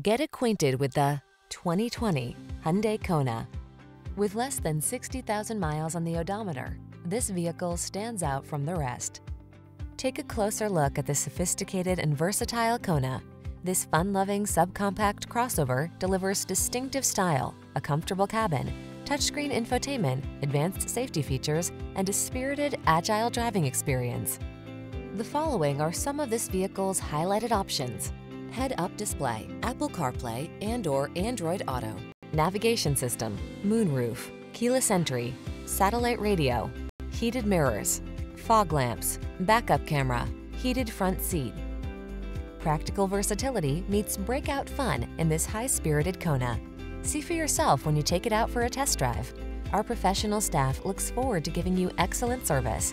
Get acquainted with the 2020 Hyundai Kona. With less than 60,000 miles on the odometer, this vehicle stands out from the rest. Take a closer look at the sophisticated and versatile Kona. This fun-loving subcompact crossover delivers distinctive style, a comfortable cabin, touchscreen infotainment, advanced safety features, and a spirited, agile driving experience. The following are some of this vehicle's highlighted options. Head-up display, Apple CarPlay and or Android Auto, navigation system, moonroof, keyless entry, satellite radio, heated mirrors, fog lamps, backup camera, heated front seat. Practical versatility meets breakout fun in this high-spirited Kona. See for yourself when you take it out for a test drive. Our professional staff looks forward to giving you excellent service.